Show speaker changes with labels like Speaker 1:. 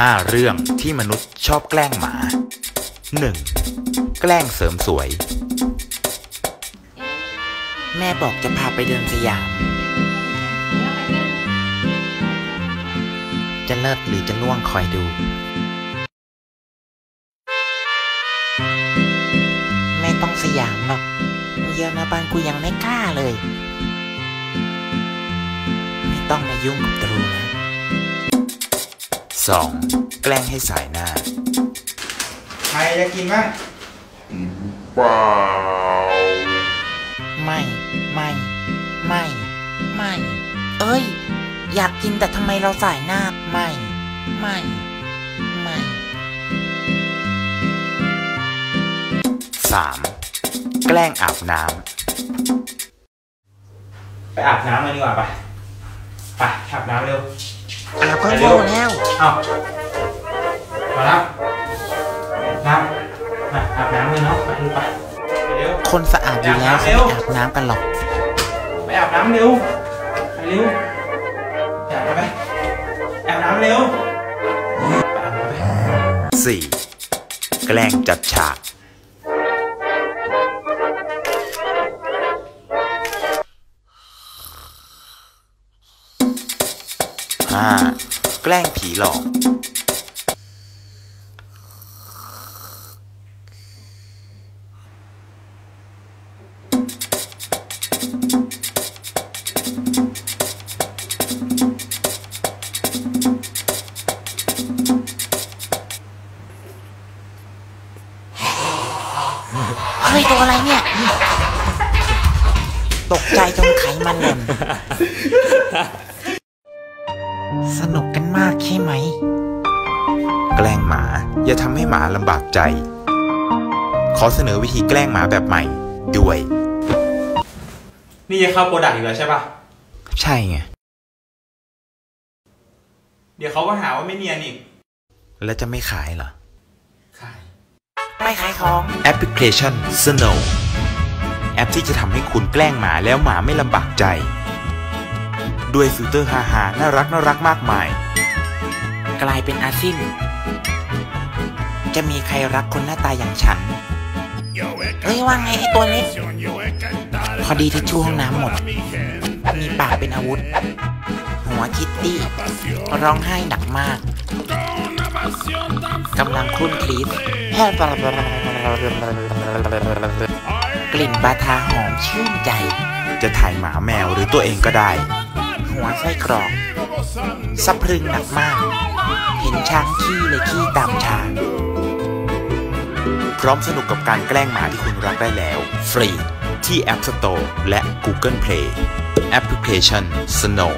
Speaker 1: 5 เรื่องที่มนุษย์ชอบแกล้งหมา 1. แกล้งเสริมสวย
Speaker 2: แม่บอกจะพาไปเดินสยาม จะเลิศหรือจะล่วงคอยดู ไม่ต้องสยามหรอก เยอะนะบ้านกูยังไม่กล้าเลย ไม่ต้องมายุ่งกับตรูนะ
Speaker 1: 2. แกล้งให้สายหน้า
Speaker 3: ใครจะกินบ้าง
Speaker 2: ไม่ ไม่ ไม่ ไม่ เอ้ย อยากกินแต่ทำไมเราสายหน้า ไม่ ไม่ ไม่
Speaker 1: 3. แกล้งอาบน้
Speaker 3: ไปอาบน้ำกันดีกว่าไป ไปอาบน้ำเร็ว
Speaker 2: อาเพิ่ง
Speaker 3: เร็
Speaker 2: โง่
Speaker 3: ว
Speaker 2: แล้ว
Speaker 3: เอามาแล้วน้ำมาอาบน้ำเลยเนาะไปไปไปเร็ว
Speaker 2: คนสะอาดอยู่แล้ว
Speaker 3: อาบน้ำ
Speaker 2: เขา
Speaker 3: เร็ว
Speaker 2: ไม่อาบน้ำกันหรอก
Speaker 3: ไปอาบน้ำเร็วไปเร็วอยากไปไหมอาบน้ำเร็วไปอาบน้ำไปำ
Speaker 1: 4. แกล้งจัดฉาก 5. แกล้งผีหลอก
Speaker 2: เฮ้ย ตัวอะไรเนี่ย ตกใจจนไขมันหล่น สนุกกันมากใช่ไหม
Speaker 1: แกล้งหมา อย่าทำให้หมาลำบากใจ ขอเสนอวิธีแกล้งหมาแบบใหม่ ด้วย
Speaker 3: นี่จะเข้าโปรดักต์อีกแล้วใช่ปะ
Speaker 1: ใช่ไง
Speaker 3: เดี๋ยวเขาก็หาว่าไม่เนียนอีก
Speaker 1: แล้วจะไม่ขายเหรอ
Speaker 3: ขาย
Speaker 2: ไม่ขายของ
Speaker 1: แอปพลิเคชัน Snow แอปที่จะทำให้คุณแกล้งหมาแล้วหมาไม่ลำบากใจ ด้วยฟิลเตอร์ฮาๆน่ารักน่ารักมากมาย
Speaker 2: กลายเป็นอาซิมจะมีใครรักคนหน้าตาอย่างฉัน เฮ้ยว่าไงไอ้ตัวเล็ก พอดีที่ชูห้องน้ำหมด มีปากเป็นอาวุธ หัวคิตตี้ ร้องไห้หนักมาก กำลังคลุ่นคลีดกลิ่นบาทาหอมชื่นใจ
Speaker 1: จะถ่ายหมาแมวหรือตัวเองก็ได้
Speaker 2: หัวไส้กรอกสะพรึงหนักมาก เห็นช้างขี้เลยขี้ตามช้าง
Speaker 1: พร้อมสนุกกับการแกล้งหมาที่คุณรักได้แล้ว ฟรี ที่ App Store และ Google Play แอปพลิเคชัน Snow